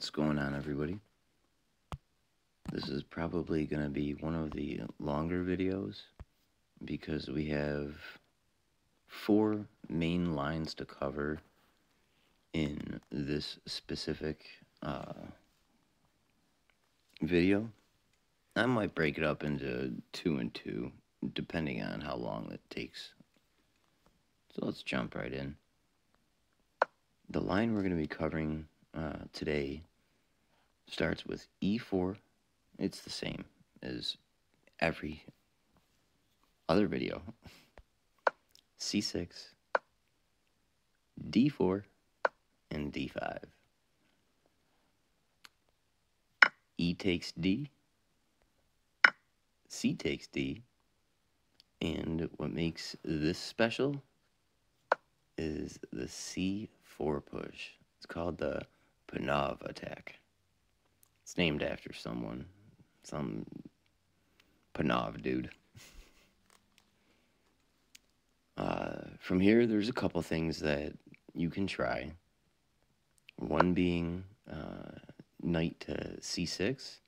What's going on, everybody? This is probably going to be one of the longer videos because we have four main lines to cover in this specific uh, video. I might break it up into two and two, depending on how long it takes. So let's jump right in. The line we're going to be covering uh, today starts with E4. It's the same as every other video. C6, D4, and D5. E takes D, C takes D, and what makes this special is the C4 push. It's called the Panov attack. It's named after someone, some Panov dude. Uh, from here, there's a couple things that you can try. One being uh, knight to c6,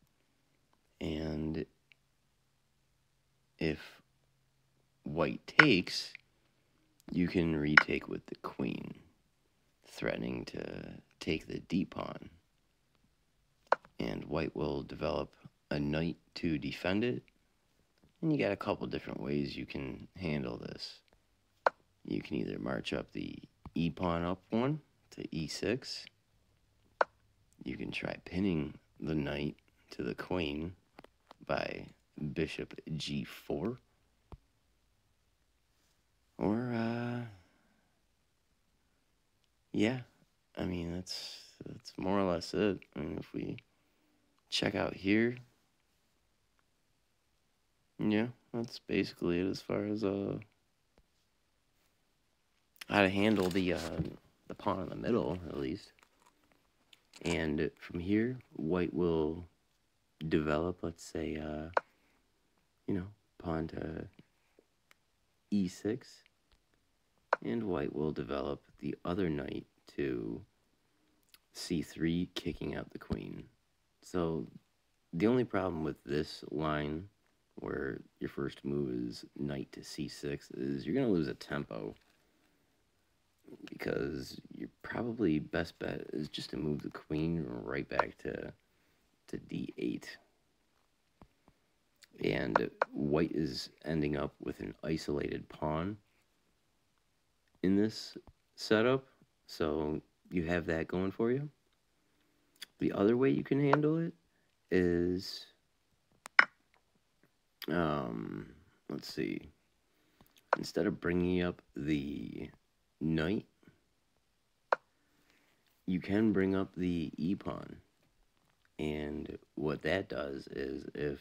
and if white takes, you can retake with the queen, threatening to take the d pawn. And white will develop a knight to defend it. And you got a couple different ways you can handle this. You can either march up the e pawn up one to e6. You can try pinning the knight to the queen by bishop g4. Or, uh, yeah, I mean, that's, that's more or less it. I mean, if we check out here, yeah, that's basically it as far as, uh, how to handle the, uh, the pawn in the middle, at least. And from here, white will develop, let's say, uh, you know, pawn to e6 and white will develop the other knight to c3, kicking out the queen. So the only problem with this line, where your first move is knight to c6, is you're going to lose a tempo. Because your probably best bet is just to move the queen right back to, to d8. And white is ending up with an isolated pawn in this setup. So you have that going for you. The other way you can handle it is, um, let's see, instead of bringing up the knight, you can bring up the e-pawn. And what that does is if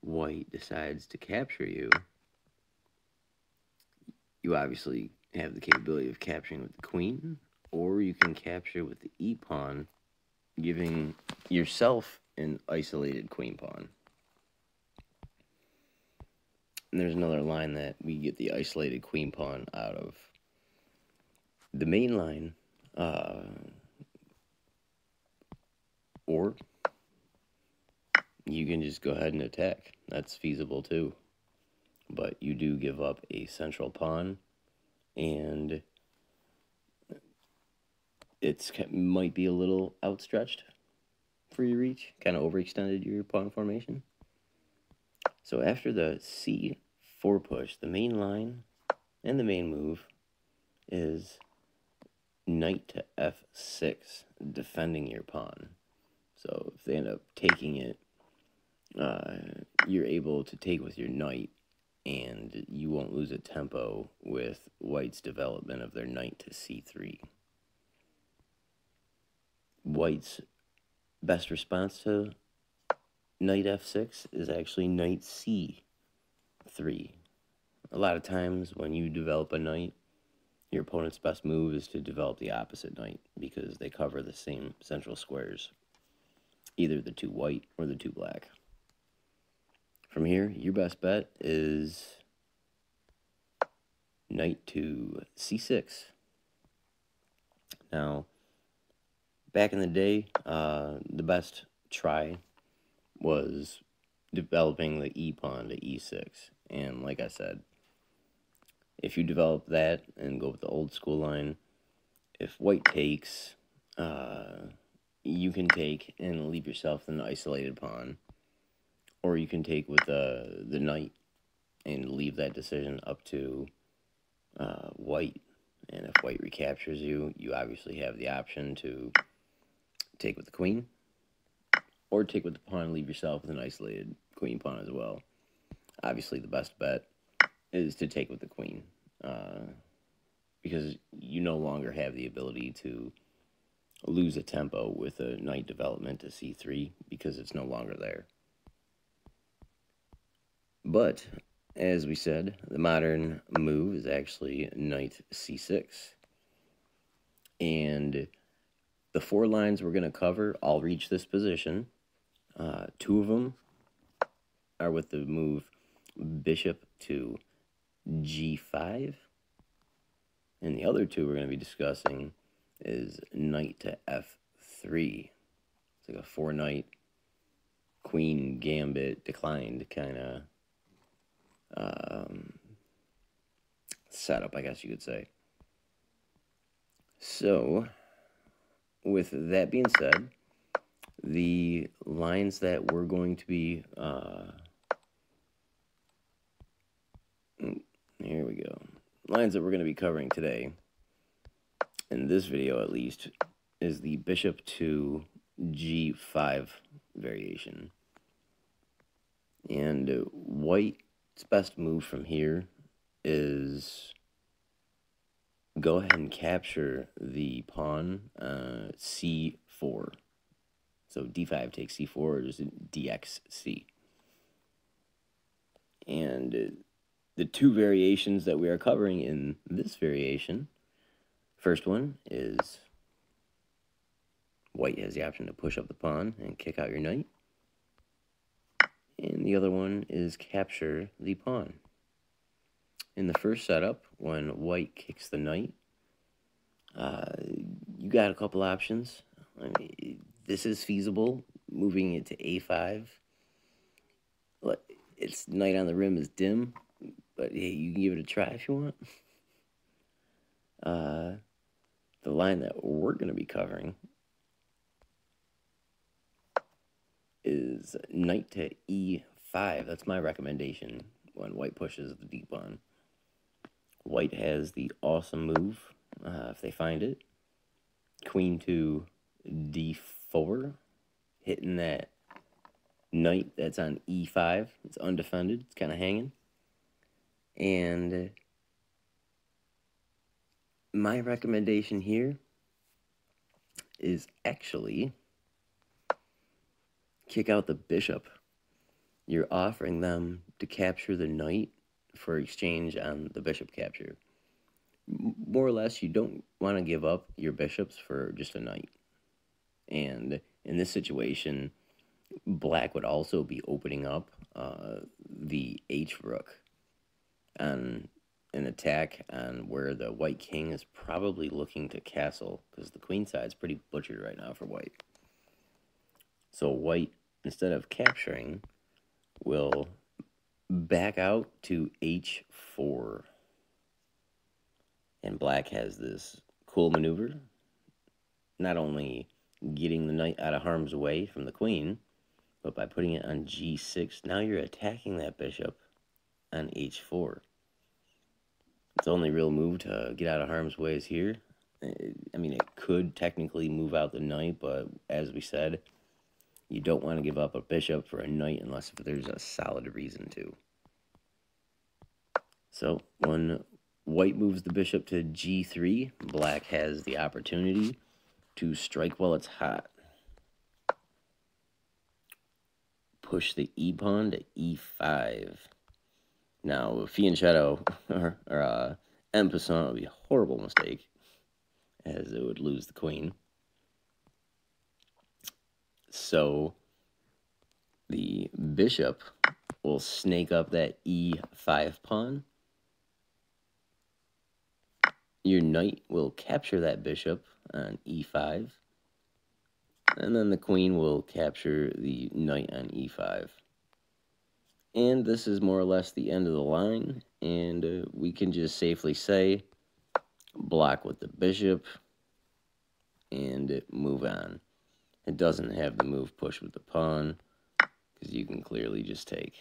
white decides to capture you, you obviously have the capability of capturing with the queen, or you can capture with the e-pawn, giving yourself an isolated queen pawn. And there's another line that we get the isolated queen pawn out of. The main line, uh, or you can just go ahead and attack. That's feasible too. But you do give up a central pawn and it's might be a little outstretched for your reach, kind of overextended your pawn formation. So after the c4 push, the main line and the main move is knight to f6, defending your pawn. So if they end up taking it, uh, you're able to take with your knight and you won't lose a tempo with White's development of their knight to c3. White's best response to knight f6 is actually knight c3. A lot of times when you develop a knight, your opponent's best move is to develop the opposite knight because they cover the same central squares, either the two white or the two black. From here, your best bet is knight to c6. Now, back in the day, uh, the best try was developing the e pawn to e6. And like I said, if you develop that and go with the old school line, if white takes, uh, you can take and leave yourself an isolated pawn. Or you can take with uh, the knight and leave that decision up to uh, white. And if white recaptures you, you obviously have the option to take with the queen, or take with the pawn, and leave yourself with an isolated queen pawn as well. Obviously, the best bet is to take with the queen, uh, because you no longer have the ability to lose a tempo with a knight development to c3 because it's no longer there. But as we said, the modern move is actually knight c6. And the four lines we're going to cover all reach this position. Uh, two of them are with the move bishop to g5. And the other two we're going to be discussing is knight to f3. It's like a four knight queen gambit declined kind of um, setup, I guess you could say. So, with that being said, the lines that we're going to be, uh, here we go, lines that we're going to be covering today, in this video at least, is the bishop to g5 variation. And white's best move from here is go ahead and capture the pawn uh, c4. So d5 takes c4, or just dxc. And uh, the two variations that we are covering in this variation, first one is white has the option to push up the pawn and kick out your knight and the other one is capture the pawn. In the first setup, when white kicks the knight, uh, you got a couple options. I mean, this is feasible, moving it to a5. It's knight on the rim is dim, but hey, you can give it a try if you want. Uh, the line that we're going to be covering is knight to e5. That's my recommendation when white pushes the d pawn. White has the awesome move, uh, if they find it. Queen to d4, hitting that knight that's on e5. It's undefended, it's kind of hanging. And my recommendation here is actually kick out the bishop. You're offering them to capture the knight for exchange on the bishop capture. More or less, you don't want to give up your bishops for just a knight. And in this situation, black would also be opening up uh, the h rook on an attack on where the white king is probably looking to castle because the queen side is pretty butchered right now for white. So white, instead of capturing, will back out to h4. And black has this cool maneuver, not only getting the knight out of harm's way from the queen, but by putting it on g6, now you're attacking that bishop on h4. Its only real move to get out of harm's way is here. I mean, it could technically move out the knight, but as we said, you don't want to give up a bishop for a knight unless there's a solid reason to. So when white moves the bishop to g3, black has the opportunity to strike while it's hot. Push the e-pawn to e5. Now, fianchetto or, or uh, en passant would be a horrible mistake, as it would lose the queen. So the bishop will snake up that e5 pawn. Your knight will capture that bishop on e5. And then the queen will capture the knight on e5. And this is more or less the end of the line. And uh, we can just safely say block with the bishop and move on. It doesn't have the move push with the pawn because you can clearly just take.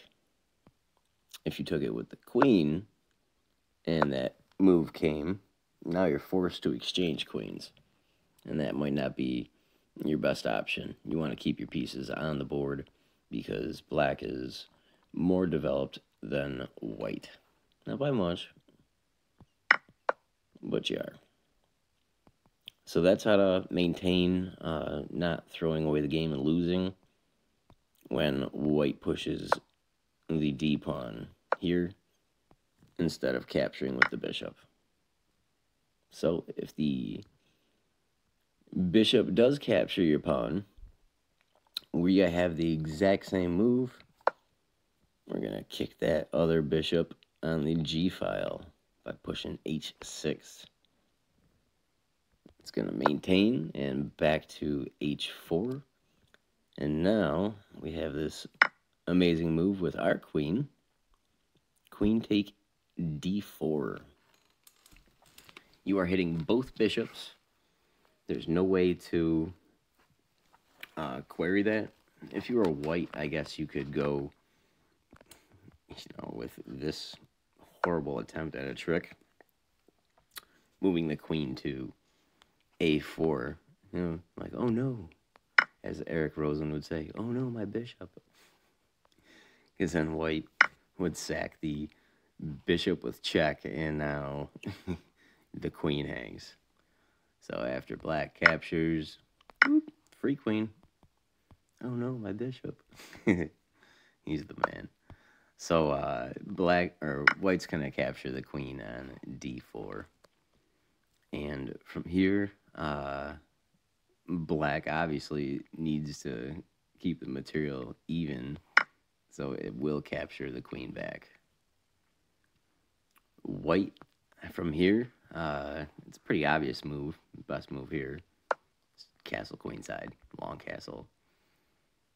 If you took it with the queen and that move came, now you're forced to exchange queens. And that might not be your best option. You want to keep your pieces on the board because black is more developed than white. Not by much, but you are. So that's how to maintain uh, not throwing away the game and losing when white pushes the d pawn here instead of capturing with the bishop. So if the bishop does capture your pawn, we have the exact same move. We're going to kick that other bishop on the g file by pushing h6. It's going to maintain and back to h4. And now we have this amazing move with our queen. Queen take d4. You are hitting both bishops. There's no way to uh, query that. If you were white, I guess you could go, you know, with this horrible attempt at a trick. Moving the queen to a4. You know, like, oh no, as Eric Rosen would say, oh no, my bishop. Because then white would sack the bishop with check, and now the queen hangs. So after black captures, whoop, free queen. Oh no, my bishop. He's the man. So uh, black or white's gonna capture the queen on d4, and from here uh, black obviously needs to keep the material even, so it will capture the queen back. White from here, uh, it's a pretty obvious move. Best move here. Castle queenside, long castle.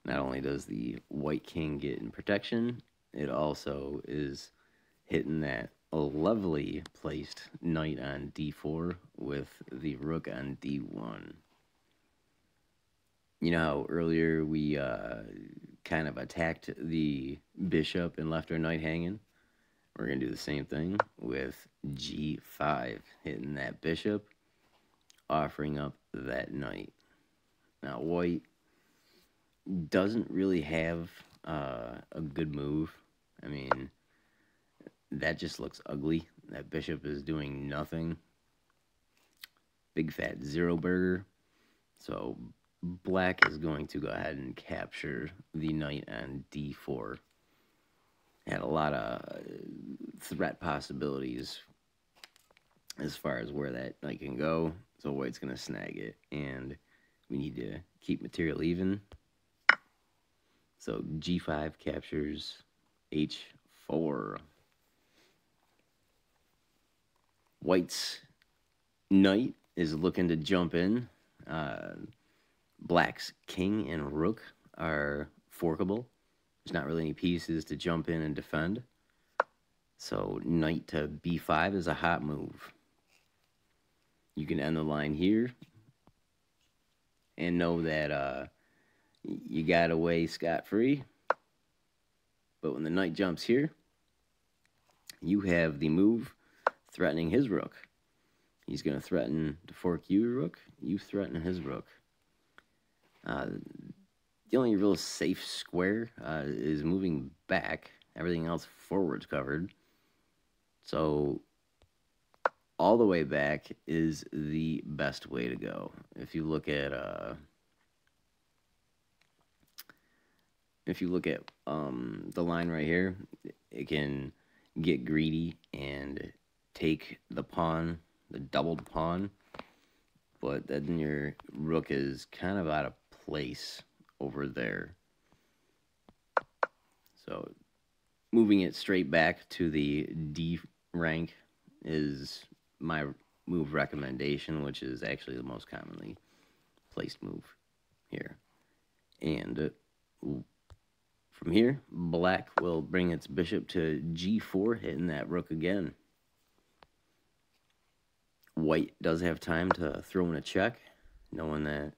Not only does the white king get in protection, it also is hitting that lovely placed knight on d4 with the rook on d1. You know how earlier we uh, kind of attacked the bishop and left our knight hanging? We're going to do the same thing with g5, hitting that bishop, offering up that knight. Now, white doesn't really have uh, a good move. I mean, that just looks ugly. That bishop is doing nothing. Big fat zero burger. So black is going to go ahead and capture the knight on d4. Had a lot of threat possibilities as far as where that knight can go. So white's going to snag it. And we need to keep material even. So g5 captures h4. White's knight is looking to jump in. Uh, Black's king and rook are forkable. There's not really any pieces to jump in and defend. So knight to b5 is a hot move. You can end the line here and know that uh, you got away scot-free. But when the knight jumps here, you have the move threatening his rook. He's going to threaten to fork you, rook. You threaten his rook. Uh, the only real safe square uh, is moving back. Everything else forward's covered. So all the way back is the best way to go. If you look at uh, if you look at um, the line right here, it can get greedy and take the pawn, the doubled pawn, but then your rook is kind of out of place over there. So moving it straight back to the D rank is my move recommendation, which is actually the most commonly placed move. here. And uh, from here, black will bring its bishop to g4, hitting that rook again. White does have time to throw in a check, knowing that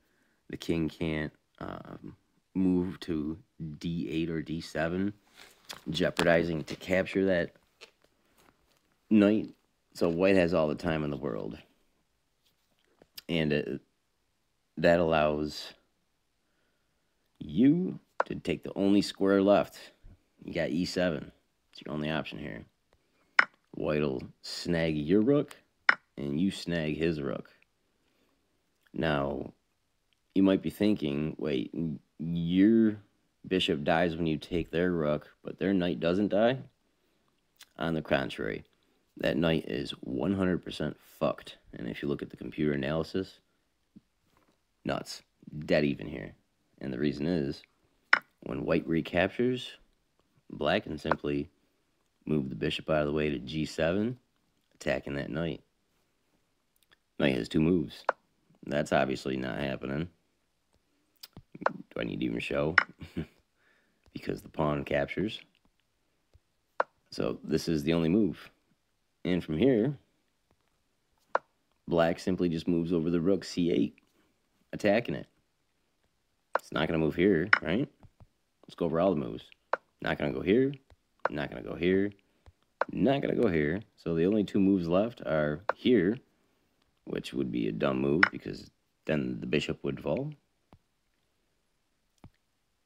the king can't um, move to d8 or d7, jeopardizing to capture that knight. So white has all the time in the world. And it, that allows you to take the only square left. You got e7. It's your only option here. White'll snag your rook, and you snag his rook. Now, you might be thinking, wait, your bishop dies when you take their rook, but their knight doesn't die? On the contrary, that knight is 100% fucked. And if you look at the computer analysis, nuts. Dead even here. And the reason is, when white recaptures, black can simply move the bishop out of the way to g7, attacking that knight. Knight has two moves. That's obviously not happening. Do I need to even show? because the pawn captures. So this is the only move. And from here, black simply just moves over the rook c8, attacking it. It's not going to move here, right? Let's go over all the moves. Not going to go here. Not going to go here. Not going to go here. So the only two moves left are here, which would be a dumb move because then the bishop would fall.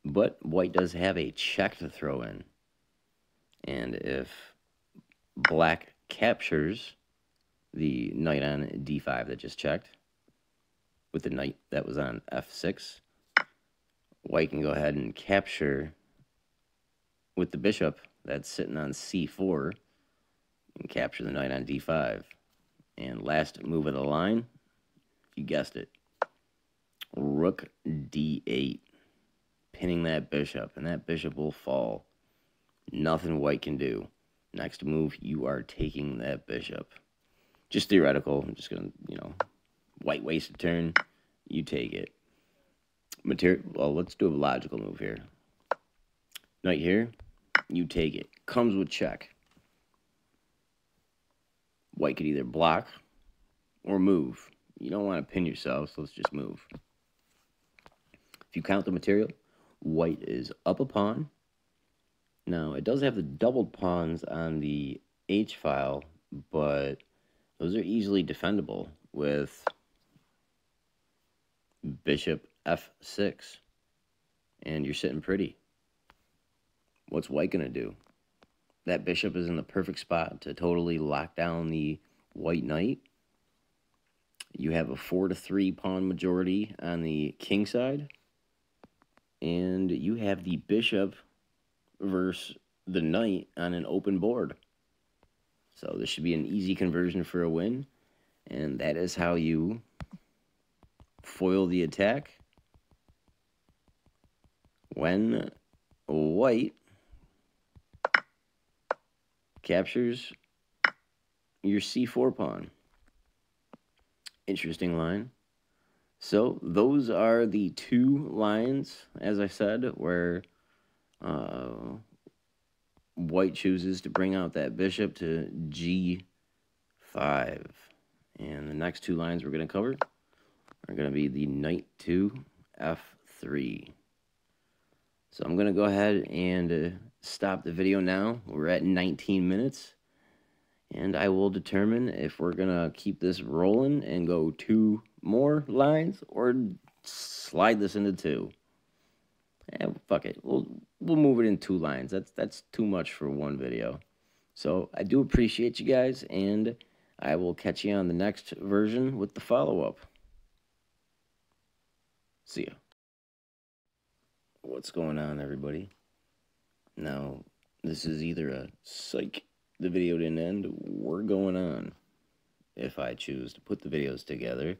But white does have a check to throw in. And if black captures the knight on d5 that just checked with the knight that was on f6, white can go ahead and capture with the bishop that's sitting on c4 and capture the knight on d5. And last move of the line, you guessed it, rook d8, pinning that bishop, and that bishop will fall. Nothing white can do. Next move, you are taking that bishop. Just theoretical. I'm just going to, you know, white wasted turn. You take it. Material. Well, let's do a logical move here. Knight here. You take it. Comes with check. White could either block or move. You don't want to pin yourself, so let's just move. If you count the material, white is up a pawn. Now, it does have the doubled pawns on the H file, but those are easily defendable with bishop f6. And you're sitting pretty. What's white going to do? That bishop is in the perfect spot to totally lock down the white knight. You have a 4 to 3 pawn majority on the king side. And you have the bishop versus the knight on an open board. So this should be an easy conversion for a win. And that is how you foil the attack when white captures your c4 pawn. Interesting line. So those are the two lines, as I said, where uh, white chooses to bring out that bishop to g5. And the next two lines we're going to cover are going to be the knight to f3. So I'm going to go ahead and uh, stop the video now. We're at 19 minutes. And I will determine if we're going to keep this rolling and go two more lines or slide this into two. Eh, fuck it. We'll we'll move it in two lines. That's that's too much for one video. So I do appreciate you guys, and I will catch you on the next version with the follow-up. See ya. What's going on, everybody? Now, this is either a psych, the video didn't end, we're going on. If I choose to put the videos together,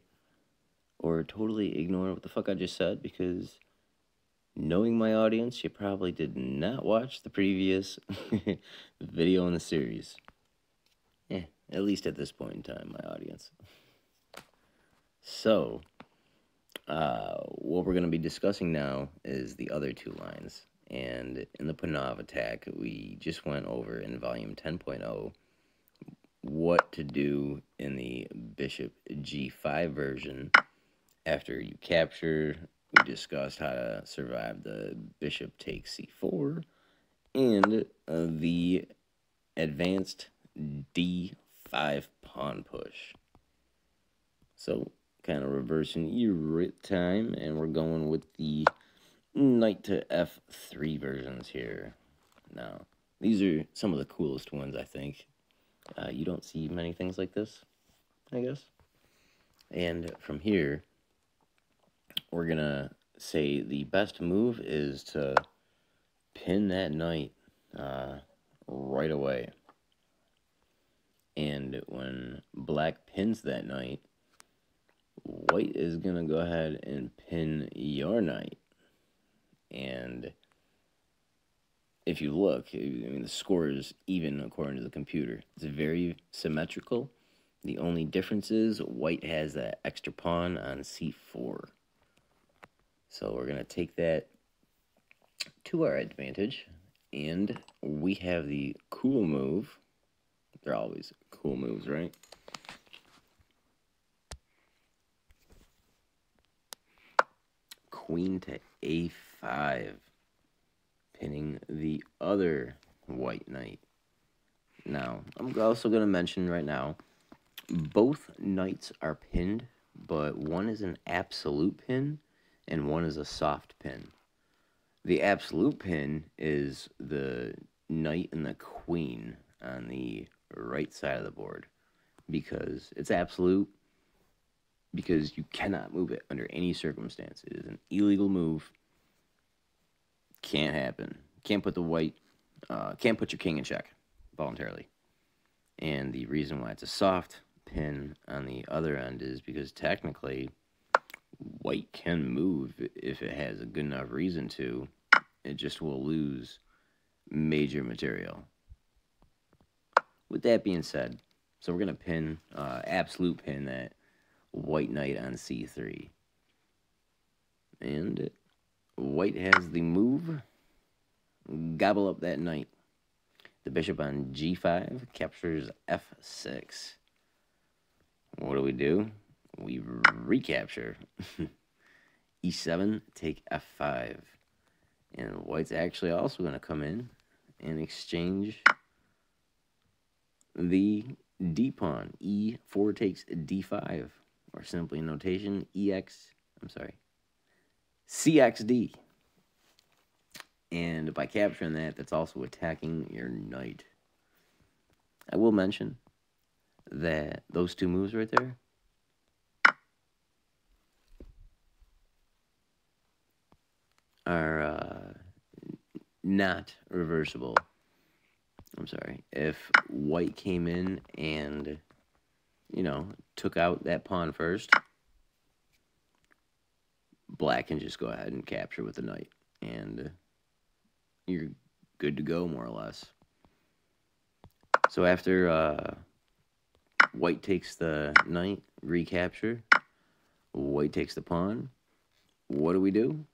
or totally ignore what the fuck I just said, because knowing my audience, you probably did not watch the previous video in the series. Yeah, at least at this point in time, my audience. So, Uh, what we're going to be discussing now is the other two lines. And in the Panov attack, we just went over in volume 10.0 what to do in the bishop g5 version after you capture. We discussed how to survive the bishop takes c4 and uh, the advanced d5 pawn push. So, kind of reversing your time, and we're going with the knight to f3 versions here. Now, these are some of the coolest ones, I think. Uh, you don't see many things like this, I guess. And from here, we're going to say the best move is to pin that knight uh, right away. And when black pins that knight, white is going to go ahead and pin your knight. And if you look, I mean, the score is even according to the computer. It's very symmetrical. The only difference is white has that extra pawn on c4. So we're going to take that to our advantage. And we have the cool move. They're always cool moves, right? Queen to a5 pinning the other white knight. Now, I'm also going to mention right now, both knights are pinned, but one is an absolute pin and one is a soft pin. The absolute pin is the knight and the queen on the right side of the board because it's absolute because you cannot move it under any circumstance. It is an illegal move can't happen. Can't put the white, uh, can't put your king in check voluntarily. And the reason why it's a soft pin on the other end is because technically white can move if it has a good enough reason to. It just will lose major material. With that being said, so we're going to pin, uh, absolute pin that white knight on c3. And White has the move. Gobble up that knight. The bishop on g5 captures f6. What do we do? We recapture. e7, take f5. And white's actually also going to come in and exchange the d pawn. e4 takes d5, or simply notation ex, I'm sorry, CXD. And by capturing that, that's also attacking your knight. I will mention that those two moves right there are uh, not reversible. I'm sorry. If white came in and, you know, took out that pawn first, black can just go ahead and capture with the knight. And you're good to go, more or less. So after uh, white takes the knight, recapture, white takes the pawn, what do we do?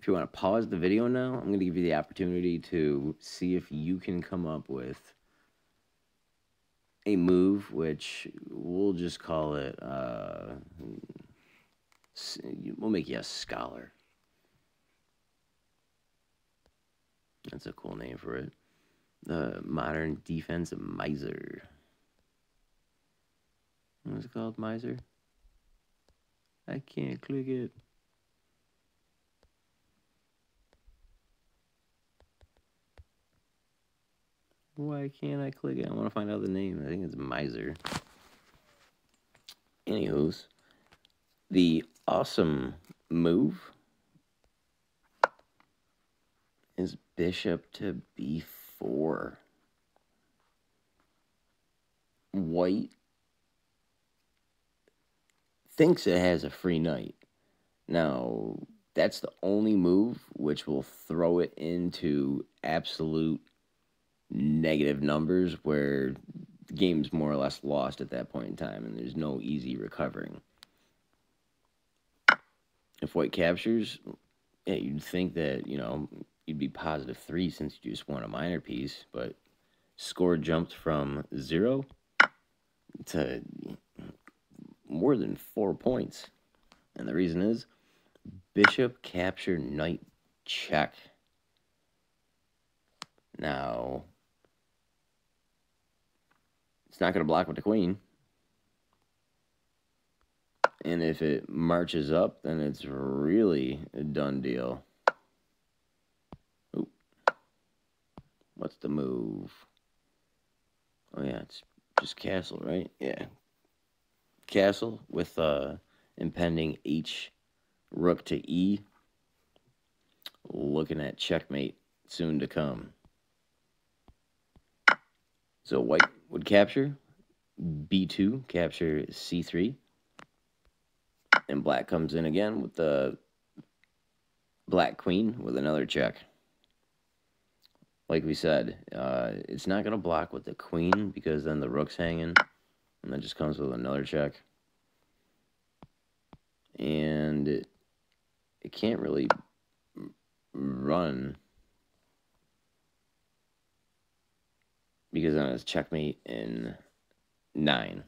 If you want to pause the video now, I'm going to give you the opportunity to see if you can come up with a move, which we'll just call it, uh, We'll make you a scholar. That's a cool name for it. The modern defense miser. What's it called, miser? I can't click it. Why can't I click it? I want to find out the name. I think it's miser. Anywho's, the awesome move is bishop to b4. White thinks it has a free knight. Now, that's the only move which will throw it into absolute negative numbers where the game's more or less lost at that point in time and there's no easy recovering. If white captures, yeah, you'd think that, you know, you'd be positive three since you just won a minor piece, but score jumped from zero to more than four points. And the reason is bishop capture knight check. Now, it's not going to block with the queen. And if it marches up, then it's really a done deal. Oop. What's the move? Oh, yeah, it's just castle, right? Yeah. Castle with uh, impending H rook to E. Looking at checkmate soon to come. So white would capture, b2, capture c3. And black comes in again with the black queen with another check. Like we said, uh, it's not going to block with the queen because then the rook's hanging. And that just comes with another check. And it, it can't really run because then it's checkmate in nine.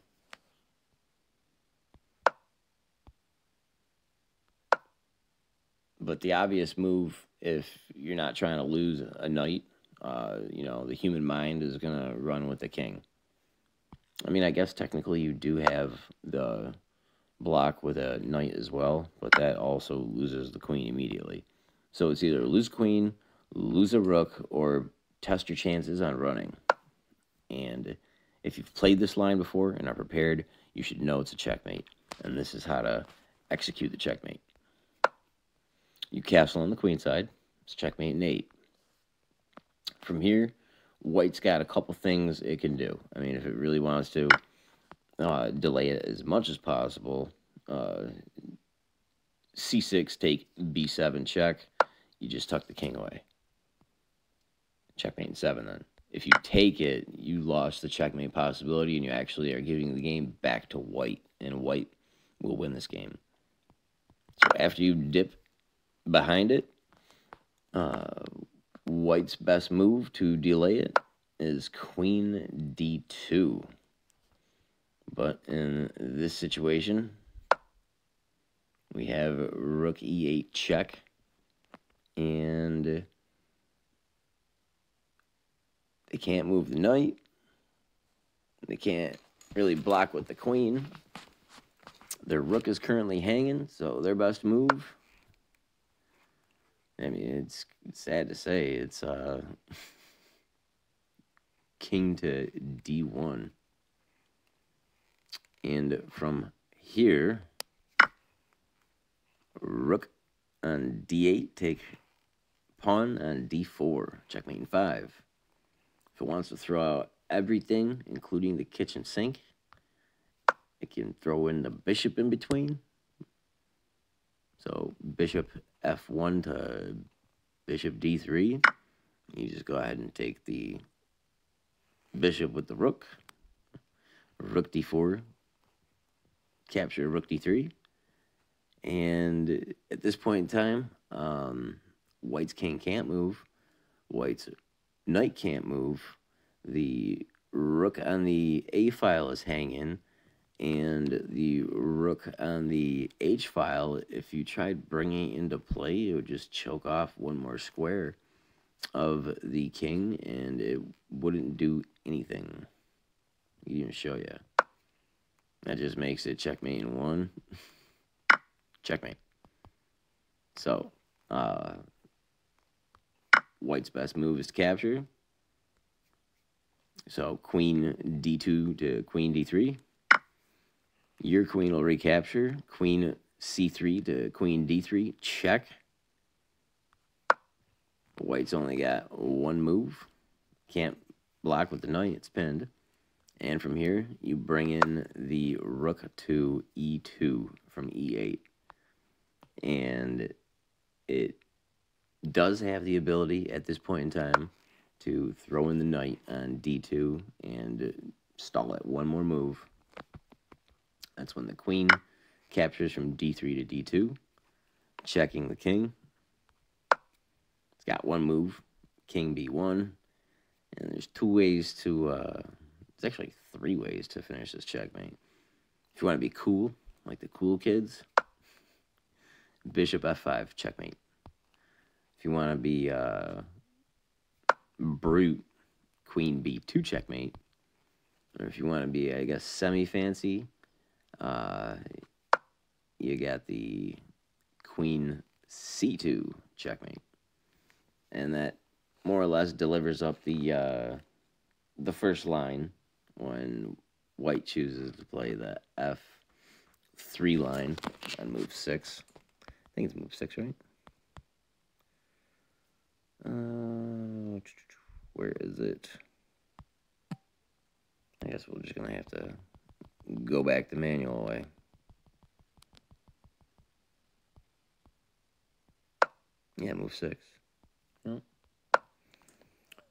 But the obvious move, if you're not trying to lose a knight, uh, you know, the human mind is going to run with the king. I mean, I guess technically you do have the block with a knight as well, but that also loses the queen immediately. So it's either lose queen, lose a rook, or test your chances on running. And if you've played this line before and are prepared, you should know it's a checkmate. And this is how to execute the checkmate. You castle on the queen side. It's checkmate in 8. From here, white's got a couple things it can do. I mean, if it really wants to uh, delay it as much as possible, uh, c6, take b7, check. You just tuck the king away. Checkmate in 7 then if you take it, you lost the checkmate possibility, and you actually are giving the game back to white, and white will win this game. So after you dip behind it, uh, white's best move to delay it is queen d2. But in this situation, we have rook e8 check, and they can't move the knight. They can't really block with the queen. Their rook is currently hanging, so their best move. I mean, it's, sad to say, it's uh, king to d1. And from here, rook on d8, take pawn on d4, checkmate in 5. If it wants to throw out everything, including the kitchen sink, it can throw in the bishop in between. So bishop f1 to bishop d3. You just go ahead and take the bishop with the rook. Rook d4. Capture rook d3. And at this point in time, um, white's king can't move. White's knight can't move. The rook on the A file is hanging, and the rook on the H file, if you tried bringing it into play, it would just choke off one more square of the king, and it wouldn't do anything. You even show you. That just makes it checkmate in one. checkmate. So, uh, White's best move is to capture. So queen d2 to queen d3. Your queen will recapture. Queen c3 to queen d3. Check. White's only got one move. Can't block with the knight. It's pinned. And from here, you bring in the rook to e2 from e8. And it does have the ability at this point in time to throw in the knight on d2 and stall it one more move. That's when the queen captures from d3 to d2. checking the king. It's got one move, king b1. And there's two ways to, uh, there's actually three ways to finish this checkmate. If you want to be cool, like the cool kids, bishop f5, checkmate. If you want to be uh, brute, queen b2, checkmate. Or if you want to be, I guess, semi-fancy, uh, you got the queen c2, checkmate. And that more or less delivers up the uh, the first line when white chooses to play the f3 line on move 6. I think it's move 6, right? Uh, where is it? I guess we're just going to have to go back the manual way. Yeah, move 6.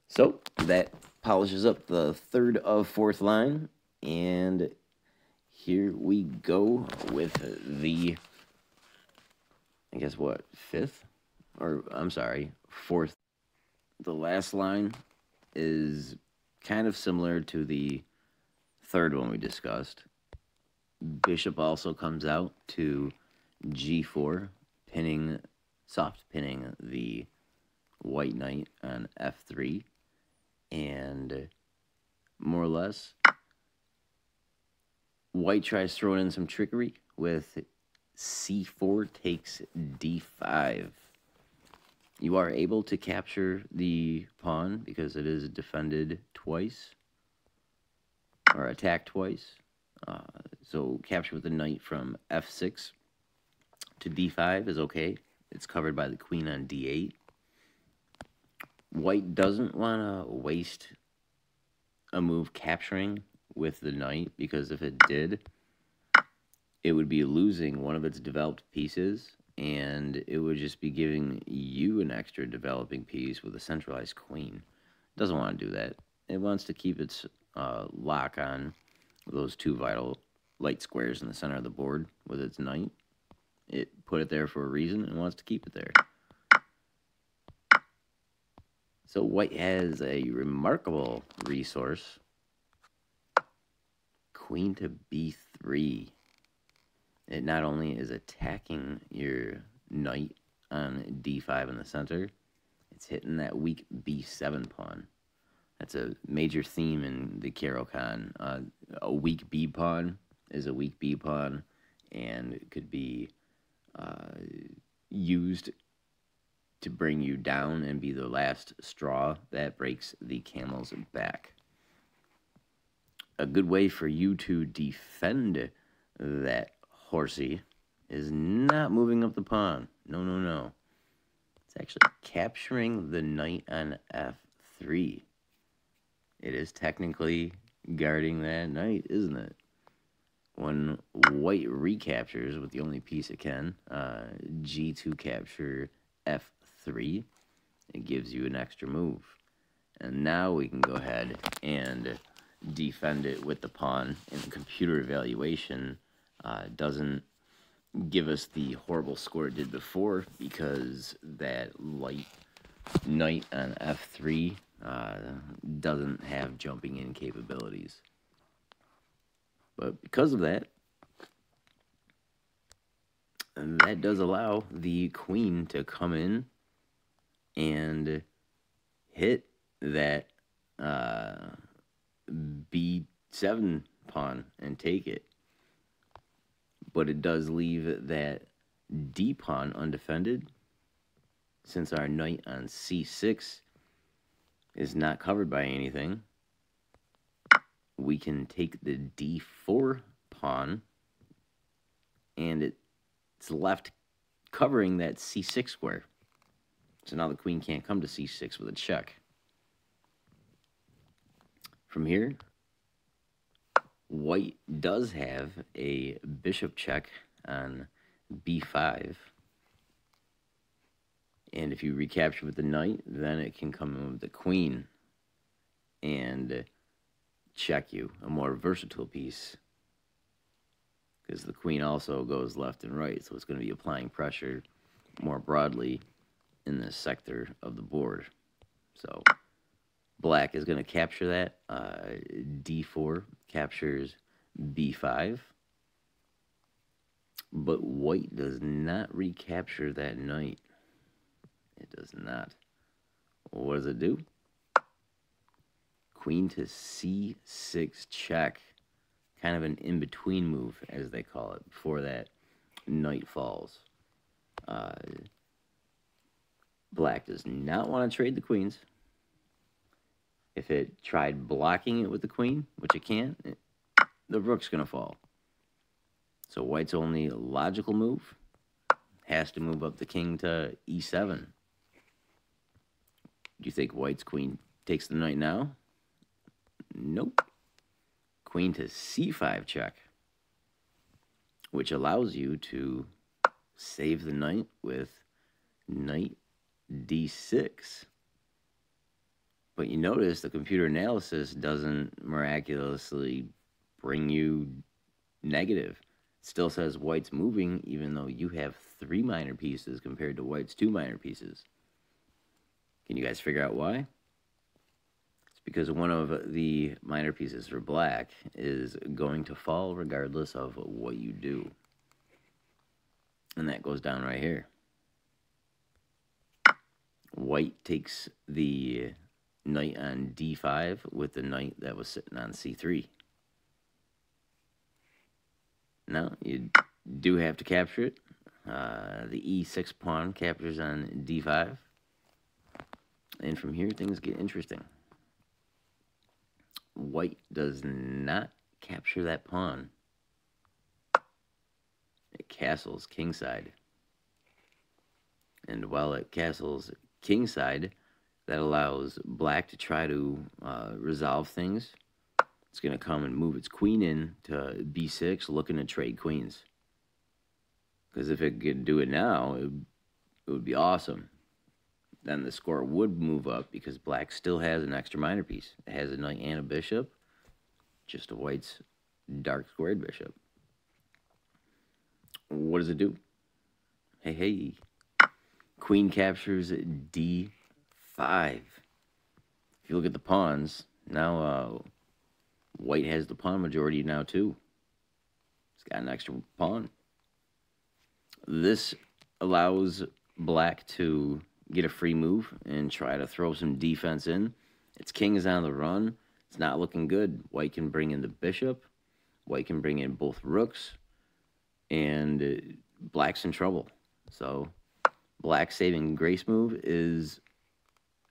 So that polishes up the third of fourth line. And here we go with the, I guess what, fifth? Or, I'm sorry, fourth. The last line is kind of similar to the third one we discussed. Bishop also comes out to g4, pinning, soft pinning the white knight on f3 and more or less, white tries throwing in some trickery with c4 takes d5. You are able to capture the pawn because it is defended twice or attacked twice. Uh, so capture with the knight from f6 to d5 is okay. It's covered by the queen on d8. White doesn't want to waste a move capturing with the knight because if it did, it would be losing one of its developed pieces and it would just be giving you an extra developing piece with a centralized queen. It doesn't want to do that. It wants to keep its uh, lock on those two vital light squares in the center of the board with its knight. It put it there for a reason and wants to keep it there. So white has a remarkable resource. Queen to b3. It not only is attacking your knight on d5 in the center, it's hitting that weak b7 pawn. That's a major theme in the Caro-Kann. Uh, a weak b pawn is a weak b pawn and could be uh, used to bring you down and be the last straw that breaks the camel's back. A good way for you to defend that horsey is not moving up the pawn. No, no, no. It's actually capturing the knight on f3. It is technically guarding that knight, isn't it? When white recaptures with the only piece it can, uh, g2 capture f 3, it gives you an extra move. And now we can go ahead and defend it with the pawn. And the computer evaluation uh, doesn't give us the horrible score it did before because that light knight on f3 uh, doesn't have jumping in capabilities. But because of that, that does allow the queen to come in and hit that uh, b7 pawn and take it. But it does leave that d pawn undefended since our knight on c6 is not covered by anything. We can take the d4 pawn and it's left covering that c6 square. So now the queen can't come to c6 with a check. From here, white does have a bishop check on b5. And if you recapture with the knight, then it can come in with the queen and check you, a more versatile piece. Because the queen also goes left and right, so it's going to be applying pressure more broadly in this sector of the board. So black is going to capture that. Uh, d4 captures b5. But white does not recapture that knight. It does not. what does it do? Queen to c6 check. Kind of an in-between move, as they call it, before that knight falls. Uh, black does not want to trade the queens. If it tried blocking it with the queen, which it can't, it, the rook's going to fall. So white's only logical move has to move up the king to e7. Do you think white's queen takes the knight now? Nope. Queen to c5 check, which allows you to save the knight with knight d6. But you notice the computer analysis doesn't miraculously bring you negative. It still says white's moving, even though you have three minor pieces compared to white's two minor pieces. Can you guys figure out why? It's because one of the minor pieces for black is going to fall regardless of what you do. And that goes down right here. White takes the knight on d5 with the knight that was sitting on c3. Now, you do have to capture it. Uh, the e6 pawn captures on d5. And from here, things get interesting. White does not capture that pawn. It castles kingside. And while it castles kingside, that allows black to try to uh, resolve things. It's going to come and move its queen in to b6, looking to trade queens. Because if it could do it now, it, it would be awesome. Then the score would move up because black still has an extra minor piece. It has a knight and a bishop, just a white's dark squared bishop. What does it do? Hey, hey. Queen captures d5. If you look at the pawns, now uh, white has the pawn majority now too. It's got an extra pawn. This allows black to get a free move and try to throw some defense in. Its king is on the run. It's not looking good. White can bring in the bishop. White can bring in both rooks. And uh, black's in trouble. So black saving grace move is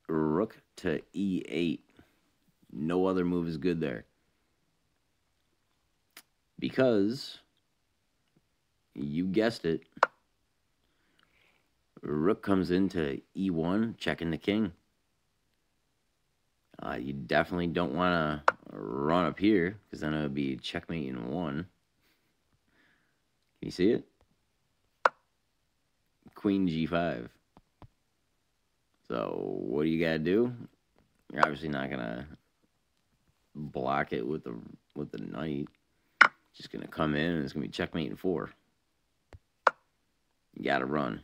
rook to e8. No other move is good there. Because, you guessed it, rook comes into e1, checking the king. Uh, you definitely don't want to run up here, because then it would be checkmate in one. Can you see it? Queen g5. So, what do you got to do? You're obviously not going to block it with the with the knight. Just going to come in and it's going to be checkmate in four. You got to run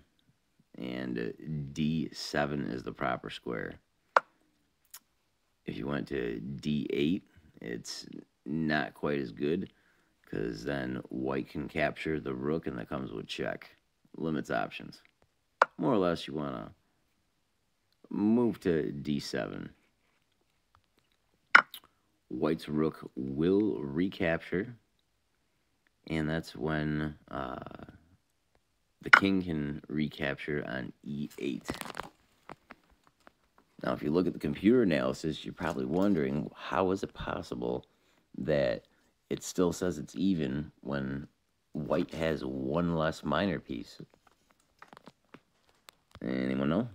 and uh, D7 is the proper square. If you went to D8, it's not quite as good because then white can capture the rook and that comes with check. Limits options. More or less, you want to move to D7. White's rook will recapture, and that's when uh, the king can recapture on e8. Now, if you look at the computer analysis, you're probably wondering, how is it possible that it still says it's even when white has one less minor piece? Anyone know?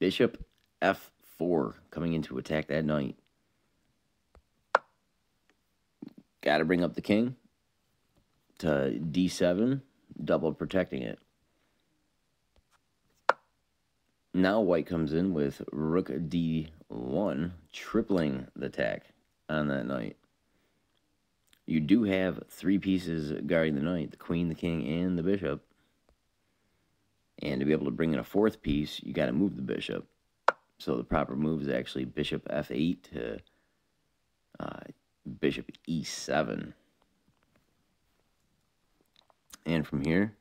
Bishop f4 coming in to attack that knight. Got to bring up the king to d7, double protecting it. Now white comes in with rook d1, tripling the attack on that knight. you do have three pieces guarding the knight, the queen, the king, and the bishop. And to be able to bring in a fourth piece, you got to move the bishop. So the proper move is actually bishop f8 to uh, bishop e7. And from here,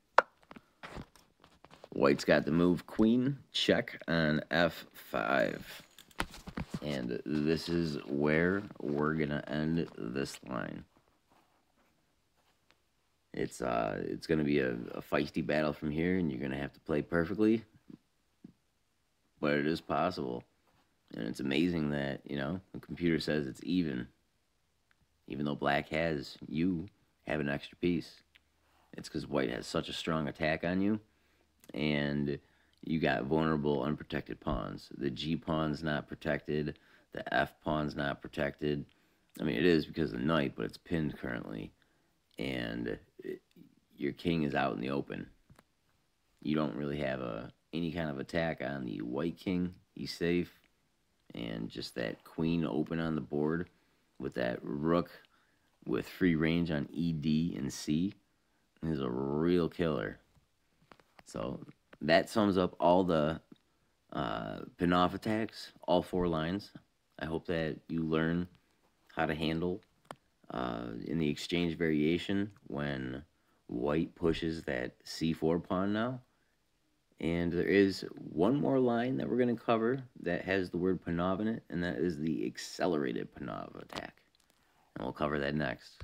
white's got the move queen, check on f5. And this is where we're going to end this line. It's uh, it's going to be a, a feisty battle from here, and you're going to have to play perfectly. But it is possible. And it's amazing that, you know, the computer says it's even. Even though black has, you have an extra piece. It's because white has such a strong attack on you. And you got vulnerable, unprotected pawns. The G pawn's not protected. The F pawn's not protected. I mean, it is because of the knight, but it's pinned currently. And it, your king is out in the open. You don't really have a any kind of attack on the white king. He's safe. And just that queen open on the board with that rook with free range on E, D, and C is a real killer. So that sums up all the uh, Panov attacks, all four lines. I hope that you learn how to handle uh, in the exchange variation when white pushes that c4 pawn now. And there is one more line that we're going to cover that has the word Panov in it, and that is the accelerated Panov attack. And we'll cover that next.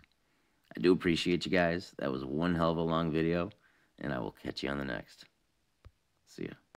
I do appreciate you guys. That was one hell of a long video, and I will catch you on the next. See ya.